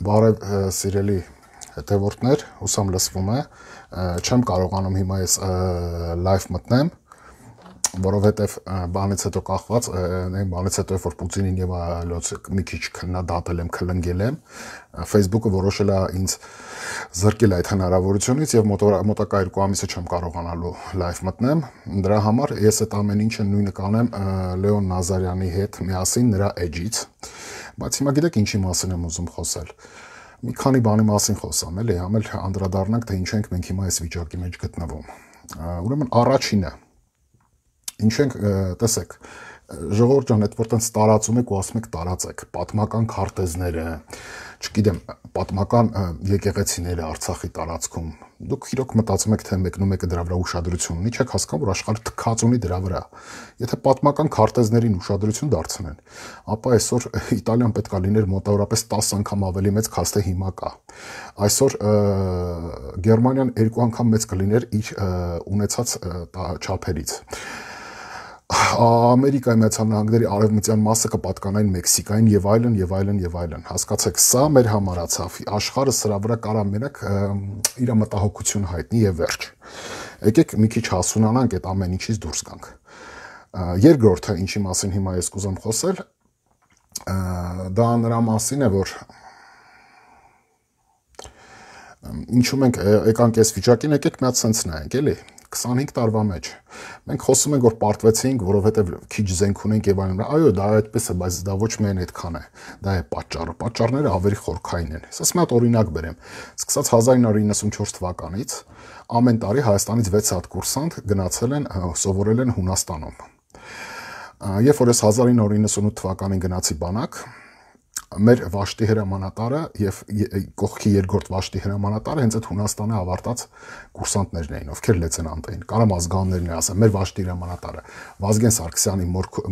Բարև սիրելի հետևորդներ, հուսամ լսվում է։ Չեմ կարողանում հիմա ես լայվ մտնեմ, որովհետև բանից հետո կախված, այն բանից հետո որ Պուտինին եւ այլոց մի քիչ քննադատել եմ, քլնգել եմ, Facebook-ը որոշել է ինձ զրկել այդ հնարավորությունից եւ մոտակա 2 ամիսը չեմ կարողանալու լայվ մտնեմ։ Դրա համար ես այդ ամեն ինչը նույնը կանեմ Լեոն Նազարյանի հետ միասին նրա edge-ից Բայց հիմա գիտեք ինչի մասին եմ ուզում խոսել։ Մի քանի բանի մասին խոսամ, էլի, համել անդրադառնանք, թե ինչու ենք մենք հիմա այս վիճակի մեջ գտնվում։ Ուրեմն առաջինը ինչ ենք տեսեք ժողովուրդ ջան, այդ որ տենց տարածում եք ու ասում եք տարածեք պատմական քարտեզները, չգիտեմ, պատմական եկեղեցիները Արցախի տարածքում։ Դուք իրոք մտածում եք, թե մեկնում եկը դրա վրա ուշադրություն ունի, չեք հասկանում, որ աշխարհը թքած ունի դրա վրա։ Եթե պատմական քարտեզներին ուշադրություն դարձնեն, ապա այսօր Իտալիան պետքա լիներ մոտավորապես 10 անգամ ավելի մեծ, քան թե հիմա կա։ Այսօր Գերմանիան երկու անգամ մեծ կլիներ իր ունեցած չափերից։ Ամերիկայի Միացյալ Նահանգների արևմտյան մասը կպատկանային Մեքսիկային եւ այլն եւ այլն եւ այլն։ Հասկացեք, սա մեր համարացավ։ Աշխարհը սրա վրա կարա մենակ իր մտահոգություն հայտնի եւ վերջ։ Եկեք մի քիչ հասունանանք այդ ամեն ինչից դուրս գանք։ Երկրորդը, ինչի մասին հիմա ես կուզեմ խոսել, դա նրա մասին է, որ ինչու մենք եկանք այս վիճակին, եկեք մի հատ sense նայենք, էլի 25 տարվա մեջ մենք խոսում ենք որ պարտվեցինք, որովհետև քիչ զենք ունենք եւ այլն։ Այո, դա այդպես է, բայց դա ոչ միայն այդքան է։ Դա է պատճառը։ Պատճառները ավելի խորքային են։ Ասես մի հատ օրինակ բերեմ։ Սկսած 1994 թվականից ամեն տարի Հայաստանից 6 հատ կուրսանտ գնացել են սովորել են Հունաստանում։ Երբ որ ես 1998 թվականին գնացի բանակ, մեր Վաշտի հրամանատարը եւ կողքի երկրորդ Վաշտի հրամանատարը հենց այդ Հունաստանը ավարտած կուրսանտներն էին, ովքեր լեցենանտ էին։ Կարամ ազգաններն ասեմ, մեր Վաշտի հրամանատարը Վազգեն Սարգսյանի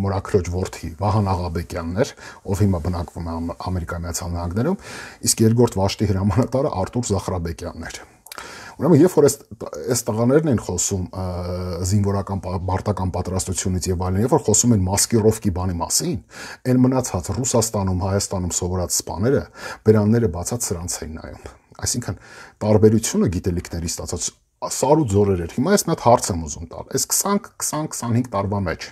մորակրոջ որդի Վահան Աղաբեկյանն էր, ով հիմա բնակվում է Ամերիկայի Միացյալ Նահանգներում, իսկ երկրորդ Վաշտի հրամանատարը Արտուր Զախրաբեկյանն էր։ Ուրեմն երբ որ այս այս տղաներն են խոսում զինվորական մարտական պատրաստությունից եւ այլն, երբ որ խոսում են մասկիրովկի բանի մասին, այն մնացած Ռուսաստանում, Հայաստանում սովորած սպաները բերանները բացած սրանց էին նայում։ Այսինքն տարբերությունը գիտելիքների ստացած սար ու ձորեր էր։ Հիմա ես մի հատ հարց եմ ուզում տալ։ Այս 20 20 25 տարվա մեջ,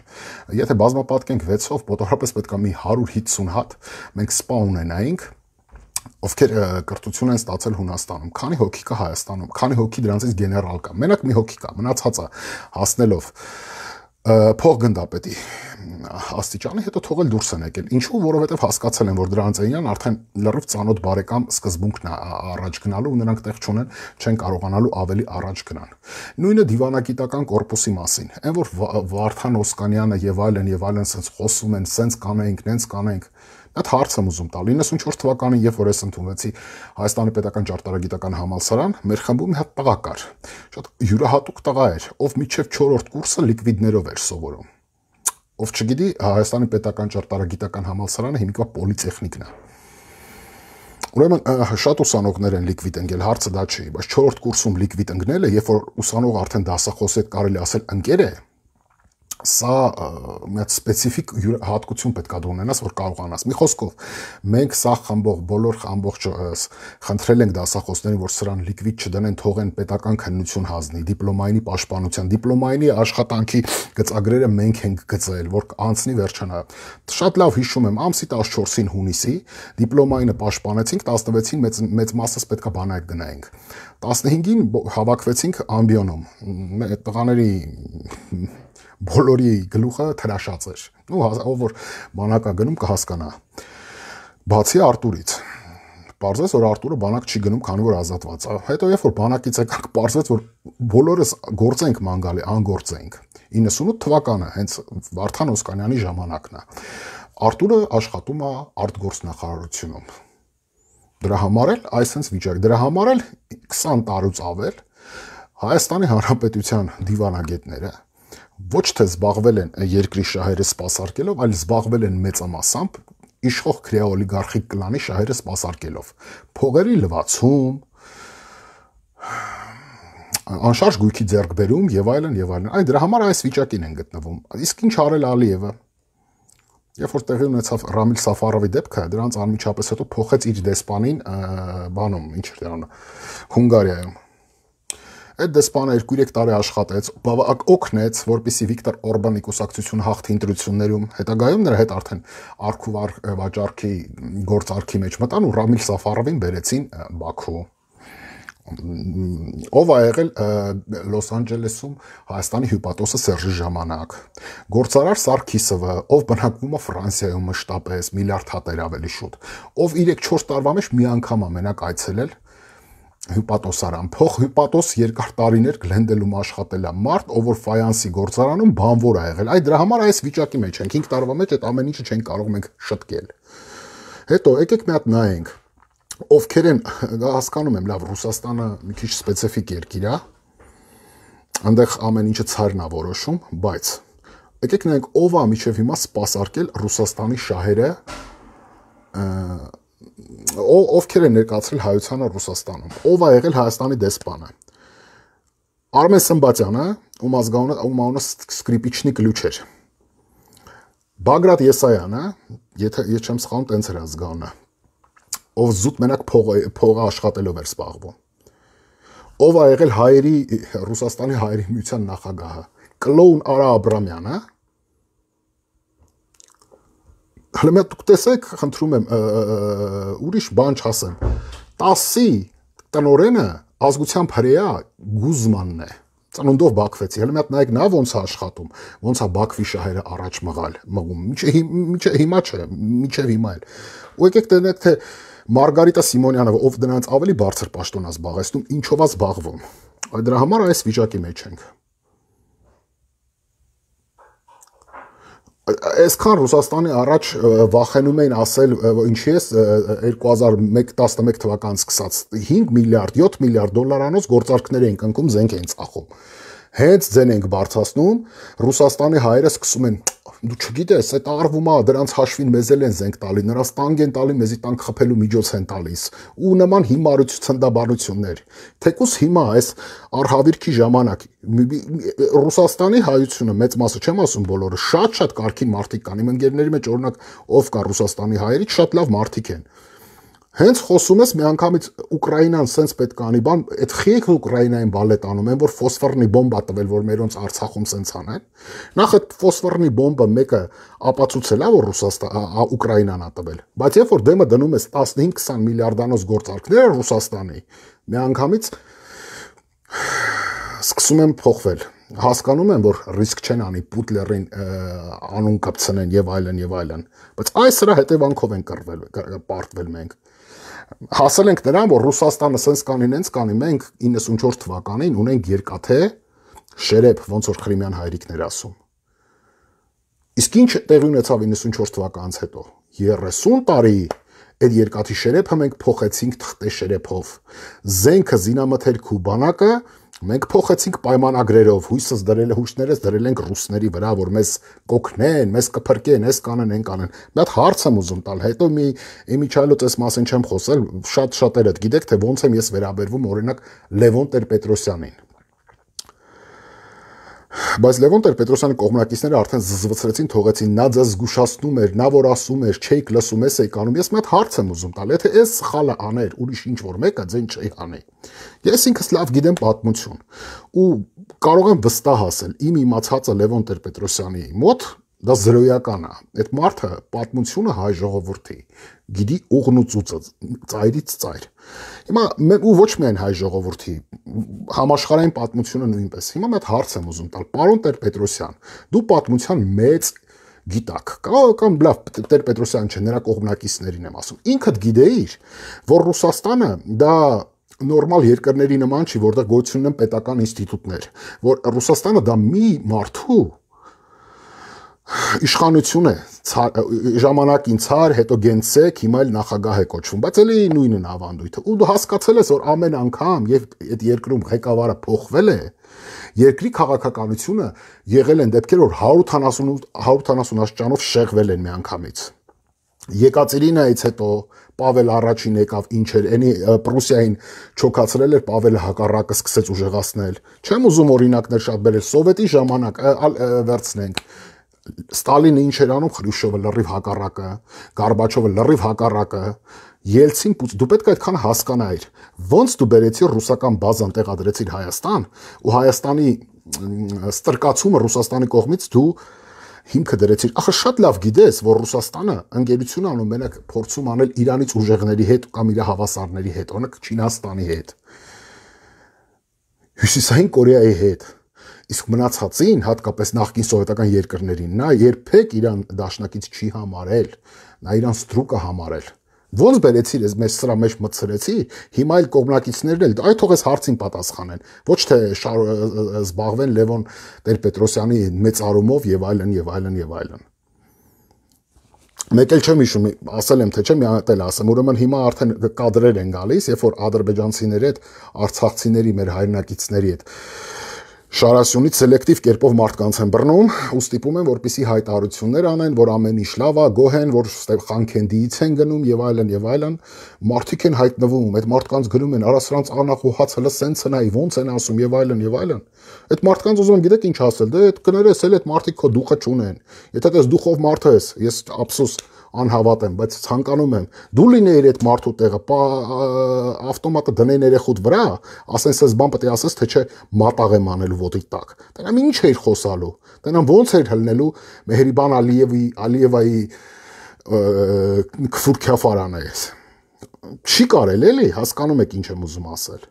եթե բազմապատկենք 6-ով, մոտավորապես պետք է մի 150 հատ մենք սպա ունենայինք, ովքեր կրթություն են ստացել Հունաստանում, քանի հոգի կա Հայաստանում, քանի հոգի դրանցից գեներալ կա։ Մենակ մի հոգի կա, մնացածը հասնելով փոխգնդապետի աստիճանի հետո թողել դուրս են եկել։ Ինչու, որովհետև հասկացել են, որ դրանց այնյան արդեն լրիվ ծանոթ բարեկամ սկզբունքն է առաջ գնալու ու նրանք տեղ չունեն, չեն կարողանալու ավելի առաջ գնան։ Նույնը դիվանագիտական կորպուսի մասին։ Այն որ Վարդան Օսկանյանը եւ այլն եւ այլն sense խոսում են, sense կանենք, նենց կանենք, Այդ հարց եմ ուզում տալ 94 թվականին, երբ որ ես ընդունվեցի Հայաստանի Պետական Ճարտարագիտական համալսարան, մեր խմբում մի հատ տղա կար։ Շատ յուրահատուկ տղա էր, ով միջև 4-րդ կուրսը լիկվիդներով էր սովորում։ Ով չգիտի, Հայաստանի Պետական Ճարտարագիտական համալսարանը հիմիկվա պոլիտեխնիկն է։ Ուրեմն շատ ուսանողներ են լիկվիդ ընկել, հարցը դա չի, բայց 4-րդ կուրսում լիկվիդ ընկնելը, երբ որ ուսանողը արդեն դասախոս է կարելի ասել ընկեր է, սա մեծ սպეციფიկ հատկություն պետք է ունենաս, որ կարողանաս։ Մի խոսքով, մենք սա խմբող բոլոր ամբողջ խնդրել ենք դասախոսներին, որ սրան լիկվիդ չդնեն, թողեն պետական քննություն հանձնի, դիպլոմայինի պաշտպանության, դիպլոմայինի աշխատանքի գծագրերը մենք ենք գծել, որ անցնի վերջանա։ Շատ լավ հիշում եմ, ամսի 14-ին հունիսի դիպլոմայինը պաշտպանեցինք, 16-ին մեծ մեծ մասս պետքա բանակ գնայինք։ 15-ին հավաքվեցինք ամբիոնում։ Տղաների բոլորի գլուխը թրաշած էր։ Ну, ով որ բանակա գնում կհասկանա։ Բացի Արտուրից։ Պարզեց որ Արտուրը բանակ չի գնում, քանի որ ազատված է։ Հետո երբ որ բանակից եկանք, պարզեց որ բոլորս գործենք մանգալի, անգործենք։ 98 թվականը հենց Վարդան Օսկանյանի ժամանակն է։ Արտուրը աշխատում է արտգործնախարարությունում։ Դրա համար էլ այսպես վիճակ, դրա համար էլ 20 տարուց ավել Հայաստանի Հանրապետության դիվանագետները ոչ թե զբաղվել են երկրի շահերը սпасարկելով, այլ զբաղվել են մեծամասամբ իշխող քրեաօլիգարխիկ կլանի շահերը սпасարկելով։ Փողերի լվացում, անշարժ գույքի ձեռքբերում եւ այլն եւ այլն։ Այդ դրա համար այս վիճակին են գտնվում։ Իսկ ինչ արել Ալիևը։ Երբ որ տեղի ունեցավ Ռամիլ Սաֆարովի դեպքը, դրանց անմիջապես հետո փոխեց իր դեսպանին բանում, ինչ էր դառնա Հունգարիայում Այդ դեսպանը 2-3 տարի աշխատեց, բավակ օգնեց, որպիսի Վիկտոր Օրբանի կուսակցություն հաղթի ընտրություններում։ Հետագայում նրա հետ արդեն արքուվար վաճառքի գործարքի մեջ մտան ու Ռամիլ Սաֆարովին բերեցին Բաքու ով ա եղել Լոս Անջելեսում Հայաստանի հյուպատոսը Սերժի ժամանակ։ Գործարար Սարգիսովը, ով բնակվում է Ֆրանսիայում մշտապես միլիարդ հատեր ավելի շուտ, ով 3-4 տարվա մեջ մի անգամ ամենակ այցելել հյուպատոսարան փող հյուպատոս երկար տարիներ գլենդելում աշխատել է մարդ, ով որ ֆայանսի գործարանում բանվոր ա եղել։ Այդ դրա համար այս վիճակի մեջ ենք 5 տարվա մեջ այդ ամեն ինչը չեն կարող մենք շտկել։ Հետո եկեք մի հատ նայենք ովքեր են հասկանում եմ լավ Ռուսաստանը մի քիչ սպეციფიկ երկիր է այնտեղ ամեն ինչը ցարն է որոշում բայց եկեք նայենք ով է միջև հիմա սпасարկել Ռուսաստանի շահերը ովքեր են ներկայացրել հայությանը Ռուսաստանում։ Ով է եղել Հայաստանի դեսպանը։ Արմեն Սմբատյանը, ում ազգանունը ում անունը Սկրիպիչնի կլուչ էր։ Բագրատ Եսայանը, եթե ես չեմ սխալվում, տենց էր ազգանունը ով զուտ մենակ փողը փողը աշխատելով էր զբաղվում ով ա եղել հայերի Ռուսաստանի հայերի միության նախագահը կլոուն Արա Աբրամյանը հələ մի դուք տեսեք խնդրում եմ ուրիշ բան չասեմ 10-ի տնորենը ազգության հրեա Գուզմանն է ծնունդով Բաքվեցի։ Հələ մի հատ նայեք նա ոնց է աշխատում, ոնց է Բաքվի շահերը առաջ մղալ, մղում։ Միջը հիմա չէ, միջև հիմա էլ։ Ու եկեք տնեք թե Մարգարիտա Սիմոնյանova, ով դրանից ավելի բարձր պաշտոն է զբաղեցնում, ինչով է զբաղվում։ Դրա համար այս վիճակի մեջ ենք։ Այսքան Ռուսաստանի առաջ վախենում էին ասել, ինչի է 2011 թվականից սկսած 5 միլիարդ, 7 միլիարդ դոլարանոց գործարքներ են կնքում, զենք են ծախում։ Հենց ձեն ենք բարձրացնում, Ռուսաստանի հայերը սկսում են դու չգիտես, այդ արվում է, դրանց հաշվին մեզ էլ են զենք տալի, նրանց տանկ են տալի, մեզի տանկ խփելու միջոց են տալիս։ Ու նման հիմարություն ցնդաբանություններ։ Թեկուս հիմա այս արհավիրքի ժամանակ Ռուսաստանի հայությունը մեծ մասը չեմ ասում բոլորը, շատ-շատ կարքին մարդիկ կան։ Իմ ընկերների մեջ օրինակ ով կա Ռուսաստանի հայերից շատ լավ մարդիկ են Հենց խոսում ես միանգամից Ուկրաինան սենց պետք անի բան, այդ խիեք Ուկրաինային բալետ անում են, որ ֆոսֆորնի բոմբա տվել, որ մերոնց Արցախում սենց անեն։ Նախ այդ ֆոսֆորնի բոմբը մեկը ապացուցել է, որ Ռուսաստան Ուկրաինան ա տվել։ Բայց երբ որ դեմը դնում ես 15-20 միլիարդանոց գործարքները Ռուսաստանի, միանգամից սկսում են փոխվել հասկանում եմ, որ ռիսկ չեն անի Պուտլերին անուն կապցնեն եւ այլն եւ այլն, բայց այս սրա հետևանքով են կռվել, պարտվել մենք հասել ենք նրան, որ Ռուսաստանը սենց կանի, նենց կանի, մենք 94 թվականին ունենք երկաթե շերեփ, ոնց որ Խրիմյան հայրիկներ ասում։ Իսկ ինչ տեղի ունեցավ 94 թվականից հետո։ 30 տարի այդ երկաթի շերեփը մենք փոխեցինք թղթե շերեփով։ Զենքը զինամթերք ու բանակը Մենք փոխեցինք պայմանագրերով, հույսս դրել հույսներս դրել ենք ռուսների վրա, որ մեզ կօգնեն, մեզ կփրկեն, էս կանեն, են կանեն։ Մի հատ հարց եմ ուզում տալ, հետո մի իմիջայլոց այս մասին չեմ խոսել, շատ շատերը գիտեք, թե ոնց եմ ես վերաբերվում օրինակ Լևոն Տեր-Պետրոսյանին։ Բայց Լևոն Տեր-Պետրոսյանի կողմնակիցները արդեն զզվցրեցին, թողեցին, նա ձեզ զգուշացնում էր, նա որ ասում էր, չէիք լսում, ես եք անում։ Ես մի հատ հարց եմ ուզում տալ, եթե այս սխալը աներ, ուրիշ ինչ որ մեկը ձեն չի անի։ Ես ինքս լավ գիտեմ պատմություն ու կարող եմ վստահ ասել, իմ իմացածը Լևոն Տեր-Պետրոսյանի մոտ դա զրոյական է։ Այդ մարդը պատմությունը հայ ժողովրդի գիտի ուղնուծուցը ծայրից ծայր։ Հիմա ու ոչ միայն հայ ժողովրդի համաշխարհային պատմությունը նույնպես։ Հիմա մի հատ հարց եմ ուզում տալ։ Պարոն Տեր-Պետրոսյան, դու պատմության մեծ գիտակ կամ լավ Տեր-Պետրոսյան չէ, նրա կողմնակիցներին եմ ասում։ Ինքդ գիտեիր, որ Ռուսաստանը դա նորմալ երկրների նման չի, որտեղ գոյություն ունեն պետական ինստիտուտներ, որ Ռուսաստանը դա մի մարդու իշխանություն է ժամանակին ցար, հետո գենսեք, հիմա էլ նախագահ է կոչվում, բայց էլի նույնն ավանդույթը։ Ու դու հասկացել ես, որ ամեն անգամ եւ այդ երկրում ղեկավարը փոխվել է, երկրի քաղաքականությունը եղել են դեպքեր, որ 170 170 աշճանով շեղվել են միանգամից։ Եկատերինայից հետո Պավել առաջին եկավ ինչ էր, այնի Պրուսիային չոքացրել էր, Պավելը հակառակը սկսեց ուժեղացնել։ Չեմ ուզում օրինակներ շատ բերել, սովետի ժամանակ վերցնենք Ստալինը ինչ էր անում, Խրուշչովը լրիվ հակառակը, Գարբաչովը լրիվ հակառակը, Ելցին դու պետք է այդքան հասկանայիր։ Ոնց դու բերեցի ռուսական բազան տեղադրեցիր Հայաստան ու Հայաստանի ստրկացումը Ռուսաստանի կողմից դու հիմքը դրեցիր։ Ախր շատ լավ գիտես, որ Ռուսաստանը ընկերություն անում մենակ փորձում անել Իրանից ուժեղների հետ կամ իր հավասարների հետ, օրինակ Չինաստանի հետ։ Հյուսիսային Կորեայի հետ իսկ մնացածին, հատկապես նախկին սովետական երկրներին, նա երբեք իրան դաշնակից չի համարել, նա իրան ստրուկը համարել։ Ոնց բերեցիր ես մեզ սրա մեջ մցրեցի, հիմա այլ կողմնակիցներն էլ այ թող ես հարցին պատասխանեն։ Ոչ թե զբաղվեն Լևոն Տեր-Պետրոսյանի մեծ արումով եւ այլն եւ այլն եւ այլն։ Մեկ էլ չեմ հիշում, ասել եմ թե չէ, մի հատ էլ ասեմ, ուրեմն հիմա արդեն կադրեր են գալիս, երբ որ ադրբեջանցիների հետ, արցախցիների, մեր հայրենակիցների հետ Շարասյունից սելեկտիվ կերպով մարդկանց են բռնում ու ստիպում են, որպիսի հայտարարություններ անեն, որ ամեն ինչ լավ է, գոհ են, որ Խանքենդիից են գնում եւ այլն եւ այլն։ Մարդիկ են հայտնվում, այդ մարդկանց գրում են, արա սրանց անախ ու հաց հլը սենց հնայի, ոնց են ասում եւ այլն եւ այլն։ Այդ մարդկանց ուզում գիտեք ինչ ասել, դե այդ կներես էլ այդ մարդիկ քո դուխը չունեն։ Եթե դες դուխով մարդ ես, ես ափսոս անհավատ եմ, բայց ցանկանում եմ դու լինեիր այդ մարդու տեղը, ավտոմատը դնեն երեխուդ վրա, ասեն սես բան պետք է ասես, թե չէ մատաղ եմ անելու ոտի տակ։ Դրանամ ինչ էիր խոսալու։ Դրանամ ո՞նց էր հլնելու Մեհրիբան Ալիևի Ալիևայի քֆուրքյաֆարանը ես։ Չի կարել էլի, հասկանում եք ինչ եմ ուզում ասել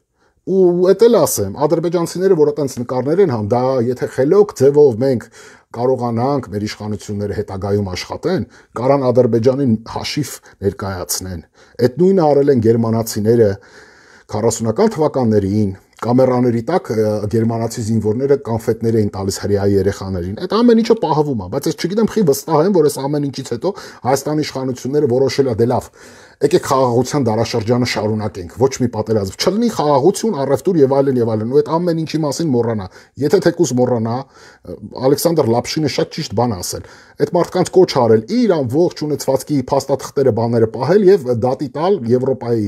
ու էդ էլ ասեմ, ադրբեջանցիները, որ այտենց նկարներ են համ, դա եթե խելոք ձևով մենք կարողանանք մեր իշխանությունները հետագայում աշխատեն, կարան Ադրբեջանին հաշիվ ներկայացնեն։ Այդ նույնը արել են գերմանացիները 40-ական թվականներին կամերաների տակ գերմանացի զինվորները կանֆետներ էին տալիս հрья երեխաներին։ Այդ ամեն ինչը պահվում է, բայց ես չգիտեմ խի վստահ եմ, որ այս ամեն ինչից հետո Հայաստանի իշխանությունները որոշել է դե լավ, եկեք խաղաղության դարաշրջանը շարունակենք, ոչ մի պատերազմ։ Չլինի խաղաղություն, առևտուր եւ այլն եւ այլն։ Ու այդ ամեն ինչի մասին մոռանա։ Եթե թեկուս մոռանա, Ալեքսանդր Լապշինը շատ ճիշտ բան ասել։ Այդ մարդկանց կոչ արել իր ամբողջ ունեցվածքի փաստաթղթերը, բաները պահել եւ դատի տալ Եվրոպայի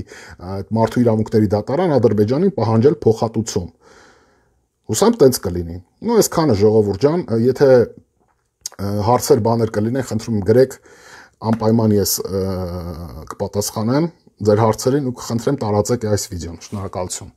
այդ մարդու իրավունքների դատարան Ադրբեջանին պահանջել փոխհատուցում։ Հուսամ տենց կլինի։ Ну այսքանը ժողովուրդ ջան, եթե հարցեր բաներ կլինեն, խնդրում գրեք անպայման ես կպատասխանեմ ձեր հարցերին ու կխնդրեմ տարածեք այս վիդեոն։ Շնորհակալություն։